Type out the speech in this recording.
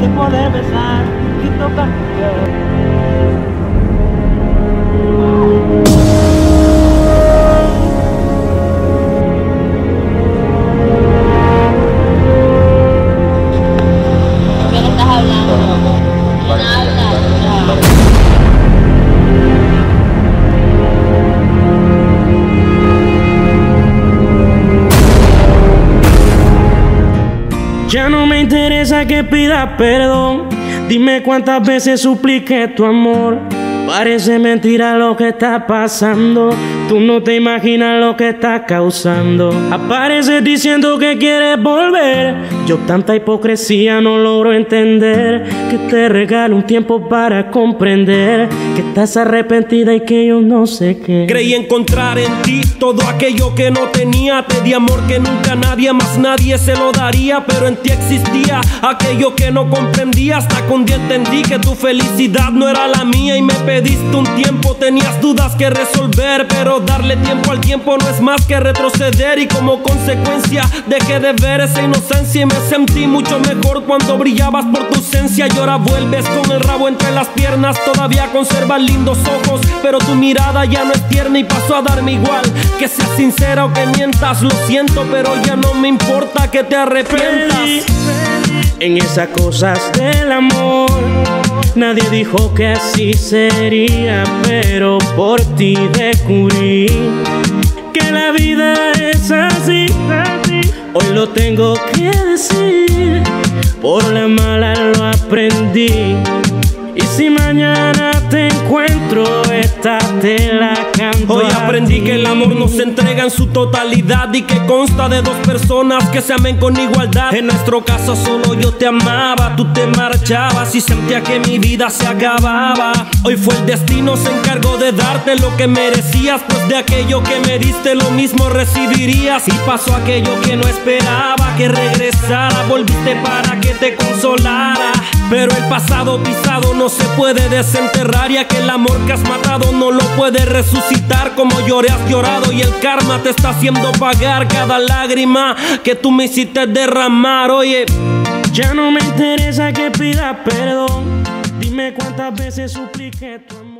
te podré besar y tocar tu piel. no me interesa que pidas perdón. Dime cuántas veces supliqué tu amor. Parece mentira lo que está pasando. Tú no te imaginas lo que está causando. Apareces diciendo que quieres volver. Yo tanta hipocresía no logro entender. Que te regalo un tiempo para comprender. Que estás arrepentida y que yo no sé qué. Creí encontrar en ti todo aquello que no tenía. Te di amor que nunca nadie más nadie se lo daría. Pero en ti existía aquello que no comprendía. Hasta que un entendí que tu felicidad no era la mía y me pedí diste un tiempo, tenías dudas que resolver, pero darle tiempo al tiempo no es más que retroceder y como consecuencia dejé de ver esa inocencia y me sentí mucho mejor cuando brillabas por tu ausencia y ahora vuelves con el rabo entre las piernas, todavía conservas lindos ojos, pero tu mirada ya no es tierna y pasó a darme igual, que seas sincera o que mientas, lo siento, pero ya no me importa que te arrepientas. En esas cosas del amor Nadie dijo que así sería, pero por ti descubrí que la vida es así. Hoy lo tengo que decir, por la mala lo aprendí. Y si mañana te encuentro, esta te la canto. Hoy aprendí que el amor no se entrega en su totalidad y que consta de dos personas que se amen con igualdad. En nuestro caso, solo yo te amaba, tú te marchabas y sentía que mi vida se acababa. Hoy fue el destino, se encargó de darte lo que merecías, pues de aquello que me diste lo mismo recibirías. Y pasó aquello que no esperaba que regresara, volviste para que te consolara. Pero el pasado pisado no se puede desenterrar, ya que el amor que has matado no lo puede resucitar. Como lloré, has llorado y el karma te está haciendo pagar cada lágrima que tú me hiciste derramar. Oye, ya no me interesa que pida perdón. Dime cuántas veces supliqué tu amor.